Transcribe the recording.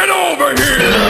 Get over here!